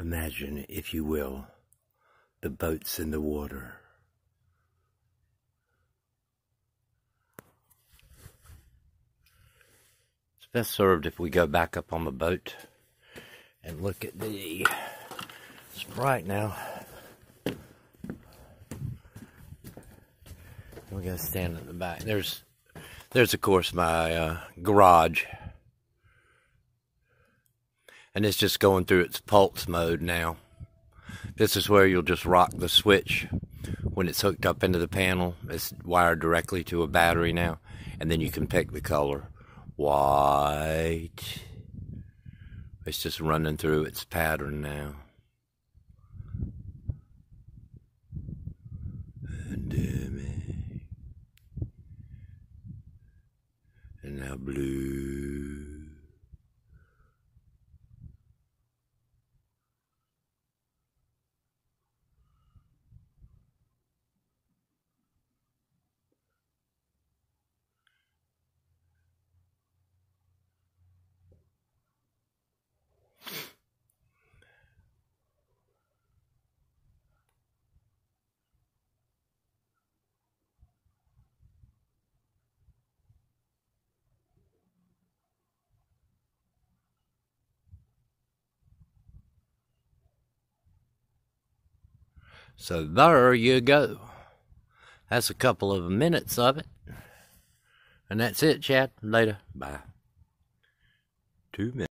Imagine, if you will, the boats in the water. It's best served if we go back up on the boat and look at the sprite now. We're gonna stand at the back. There's, there's of course my uh, garage, and it's just going through its pulse mode now. This is where you'll just rock the switch when it's hooked up into the panel. It's wired directly to a battery now, and then you can pick the color, white. It's just running through its pattern now. and now blue. So there you go. That's a couple of minutes of it. And that's it, chat. Later. Bye. Two minutes.